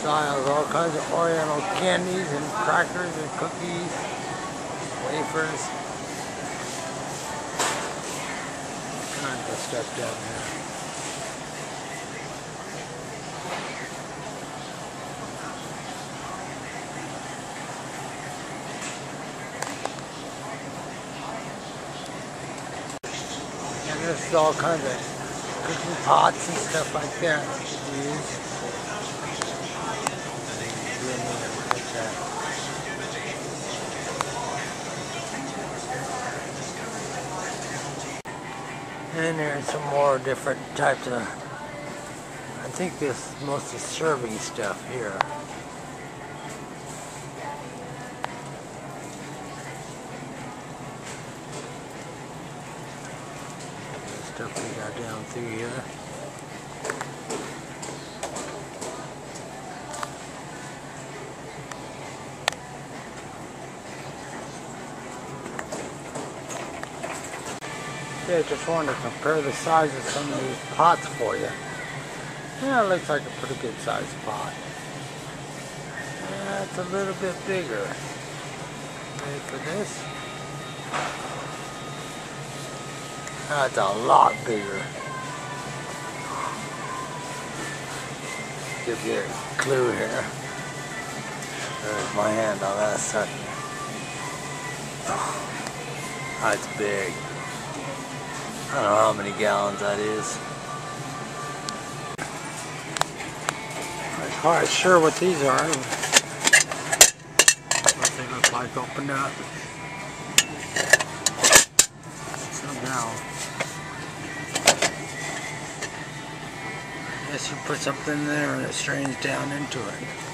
Aisle all kinds of oriental candies and crackers and cookies, wafers. Kinds of stuff down here. And there's all kinds of cooking pots and stuff like that you can use. I think it's real neat. Look at that. And there's some more different types of, I think this is mostly serving stuff here. Stuff we got down through here. Yeah, just wanted to compare the size of some of these pots for you. Yeah, it looks like a pretty good sized pot. It's a little bit bigger. Ready for this? That's a lot bigger. Give you a clue here. There's my hand on that sucker. That's big. I don't know how many gallons that is. Not quite sure what these are. What they look like opened up. Somehow. I guess you put something there and it strains down into it.